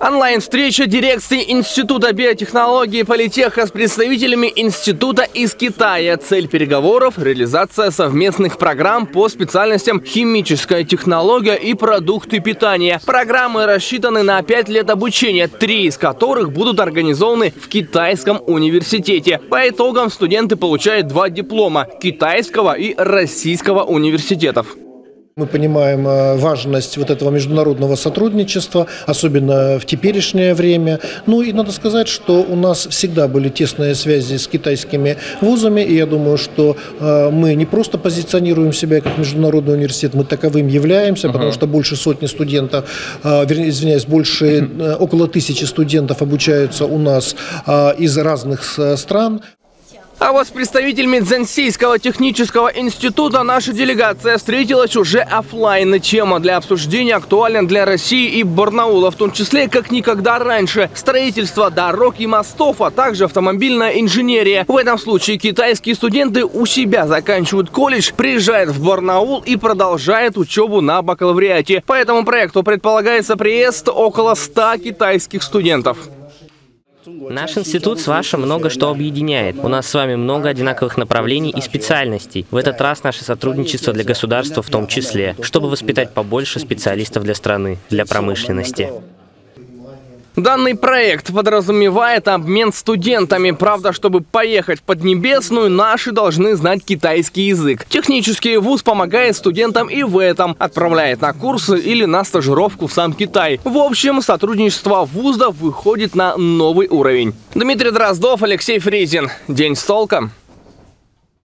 Онлайн-встреча дирекции Института биотехнологии Политеха с представителями института из Китая. Цель переговоров – реализация совместных программ по специальностям химическая технология и продукты питания. Программы рассчитаны на 5 лет обучения, три из которых будут организованы в китайском университете. По итогам студенты получают два диплома – китайского и российского университетов. Мы понимаем э, важность вот этого международного сотрудничества, особенно в теперешнее время. Ну и надо сказать, что у нас всегда были тесные связи с китайскими вузами, и я думаю, что э, мы не просто позиционируем себя как международный университет, мы таковым являемся, потому что больше сотни студентов, э, вернее, извиняюсь, больше около тысячи студентов обучаются у нас из разных стран. А вот с представителями Дзенсийского технического института наша делегация встретилась уже офлайн. Тема для обсуждения актуальна для России и Барнаула, в том числе как никогда раньше. Строительство дорог и мостов, а также автомобильная инженерия. В этом случае китайские студенты у себя заканчивают колледж, приезжают в Барнаул и продолжают учебу на бакалавриате. По этому проекту предполагается приезд около 100 китайских студентов. Наш институт с вашим много что объединяет. У нас с вами много одинаковых направлений и специальностей. В этот раз наше сотрудничество для государства в том числе, чтобы воспитать побольше специалистов для страны, для промышленности. Данный проект подразумевает обмен студентами. Правда, чтобы поехать в Поднебесную, наши должны знать китайский язык. Технический вуз помогает студентам и в этом. Отправляет на курсы или на стажировку в сам Китай. В общем, сотрудничество вузов выходит на новый уровень. Дмитрий Дроздов, Алексей Фризин. День с толком.